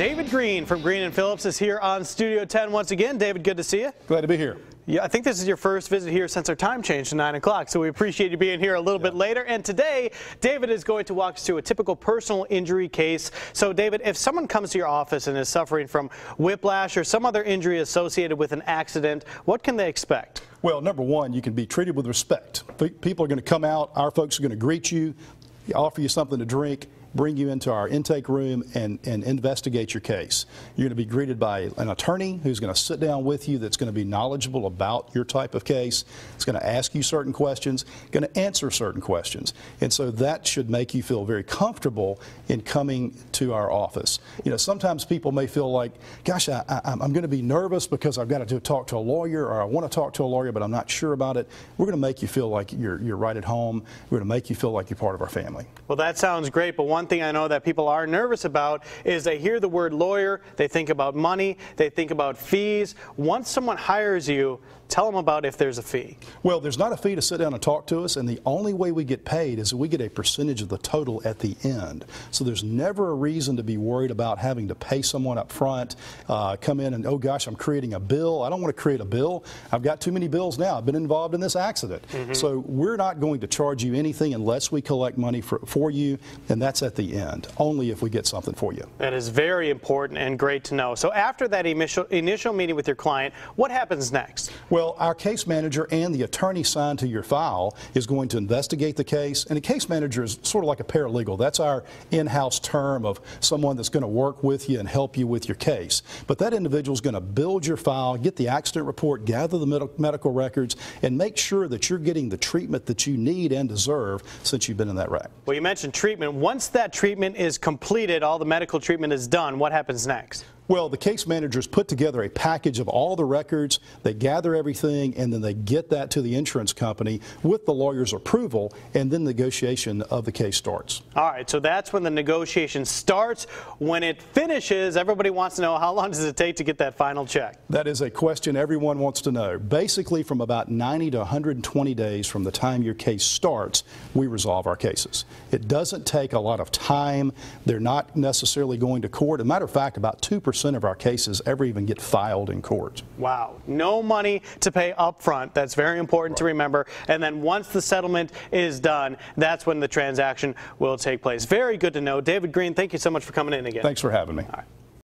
David Green from Green and Phillips is here on Studio 10 once again. David, good to see you. Glad to be here. Yeah, I think this is your first visit here since our time changed to 9 o'clock, so we appreciate you being here a little yeah. bit later. And today, David is going to walk us through a typical personal injury case. So, David, if someone comes to your office and is suffering from whiplash or some other injury associated with an accident, what can they expect? Well, number one, you can be treated with respect. People are going to come out, our folks are going to greet you, offer you something to drink, bring you into our intake room and, and investigate your case. You're going to be greeted by an attorney who's going to sit down with you that's going to be knowledgeable about your type of case. It's going to ask you certain questions, going to answer certain questions. And so that should make you feel very comfortable in coming to our office. You know, sometimes people may feel like, gosh, I, am going to be nervous because I've got to talk to a lawyer or I want to talk to a lawyer, but I'm not sure about it. We're going to make you feel like you're, you're right at home. We're going to make you feel like you're part of our family. Well, that sounds great, but one one thing I know that people are nervous about is they hear the word lawyer, they think about money, they think about fees. Once someone hires you, Tell them about if there's a fee. Well, there's not a fee to sit down and talk to us, and the only way we get paid is we get a percentage of the total at the end. So there's never a reason to be worried about having to pay someone up front, uh, come in and, oh gosh, I'm creating a bill. I don't want to create a bill. I've got too many bills now. I've been involved in this accident. Mm -hmm. So we're not going to charge you anything unless we collect money for, for you, and that's at the end, only if we get something for you. That is very important and great to know. So after that initial, initial meeting with your client, what happens next? Well, well, our case manager and the attorney signed to your file is going to investigate the case. And a case manager is sort of like a paralegal. That's our in-house term of someone that's going to work with you and help you with your case. But that individual is going to build your file, get the accident report, gather the med medical records, and make sure that you're getting the treatment that you need and deserve since you've been in that wreck. Well, you mentioned treatment. Once that treatment is completed, all the medical treatment is done, what happens next? Well, the case managers put together a package of all the records, they gather everything, and then they get that to the insurance company with the lawyer's approval, and then negotiation of the case starts. All right, so that's when the negotiation starts. When it finishes, everybody wants to know how long does it take to get that final check? That is a question everyone wants to know. Basically, from about 90 to 120 days from the time your case starts, we resolve our cases. It doesn't take a lot of time. They're not necessarily going to court. As a matter of fact, about 2% percent of our cases ever even get filed in court. Wow. No money to pay up front. That's very important right. to remember. And then once the settlement is done, that's when the transaction will take place. Very good to know. David Green, thank you so much for coming in again. Thanks for having me.